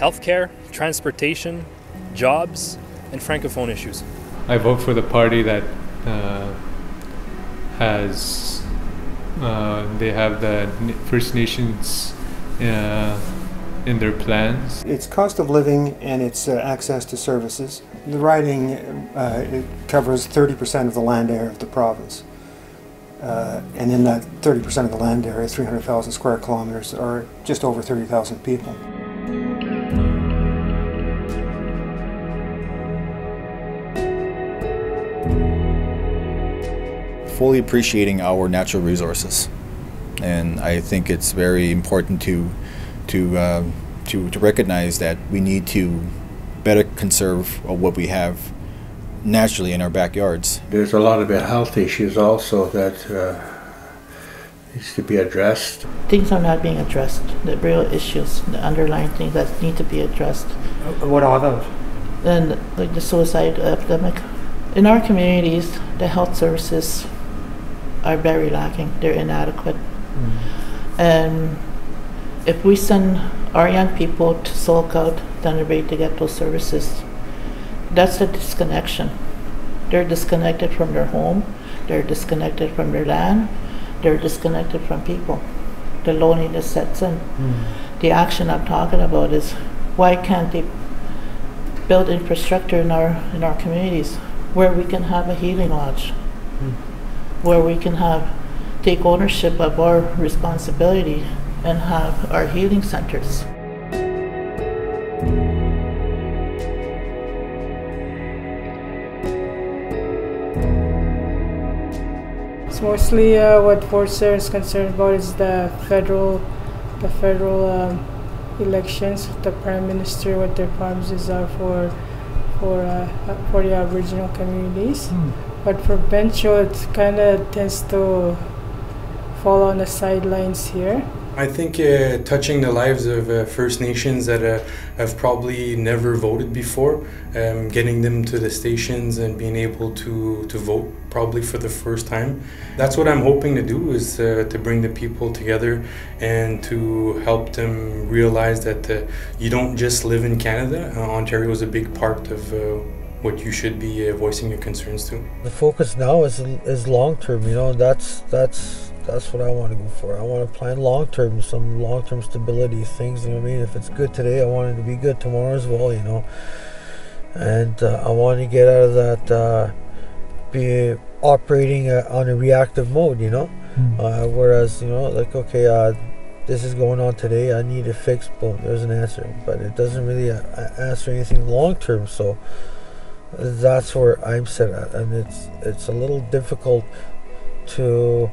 healthcare, transportation, jobs, and francophone issues. I vote for the party that uh, has uh, they have the First Nations uh, in their plans. It's cost of living and it's uh, access to services. The riding uh, it covers 30% of the land area of the province. Uh, and in that 30% of the land area, 300,000 square kilometers, are just over 30,000 people. Fully appreciating our natural resources, and I think it's very important to to uh, to to recognize that we need to better conserve what we have naturally in our backyards. There's a lot of health issues also that uh, needs to be addressed. Things are not being addressed. The real issues, the underlying things that need to be addressed. What are those? And like the suicide epidemic. In our communities, the health services are very lacking. They're inadequate. Mm. And if we send our young people to Sioux Lookout Thunder Bay to get those services, that's the disconnection. They're disconnected from their home, they're disconnected from their land, they're disconnected from people. The loneliness sets in. Mm. The action I'm talking about is why can't they build infrastructure in our in our communities where we can have a healing lodge, mm. Where we can have take ownership of our responsibility and have our healing centers. mostly uh, what Forster is concerned about is the federal, the federal um, elections, the prime minister, what their promises are for, for uh, for the Aboriginal communities. Mm. But for Bencho, it kind of tends to fall on the sidelines here. I think uh, touching the lives of uh, First Nations that uh, have probably never voted before, um, getting them to the stations and being able to, to vote probably for the first time. That's what I'm hoping to do is uh, to bring the people together and to help them realize that uh, you don't just live in Canada. Uh, Ontario is a big part of what you should be voicing your concerns to. The focus now is is long term. You know, that's that's that's what I want to go for. I want to plan long term, some long term stability things. You know what I mean? If it's good today, I want it to be good tomorrow as well. You know, and uh, I want to get out of that uh, be operating uh, on a reactive mode. You know, mm. whereas you know, like okay, uh, this is going on today. I need a fix. Boom, there's an answer, but it doesn't really uh, answer anything long term. So that's where I'm set at, and it's it's a little difficult to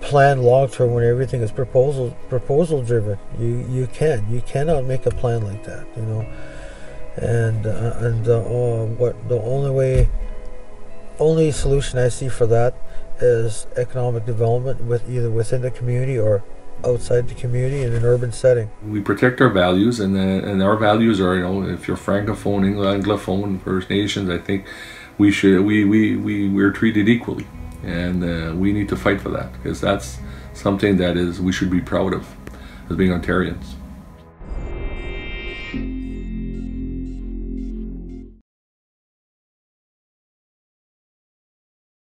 plan long term when everything is proposal proposal driven. You you can you cannot make a plan like that, you know. And uh, and uh, what the only way, only solution I see for that is economic development with either within the community or outside the community in an urban setting. We protect our values, and uh, and our values are you know if you're francophone, anglophone, First Nations, I think we should we we we we're treated equally and uh, we need to fight for that because that's something that is we should be proud of as being Ontarians.